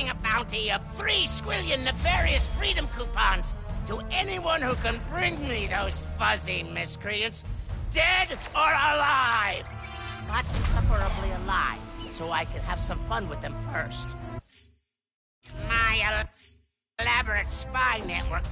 giving a bounty of three squillion nefarious freedom coupons to anyone who can bring me those fuzzy miscreants, dead or alive. But preferably alive, so I can have some fun with them first. My elaborate spy network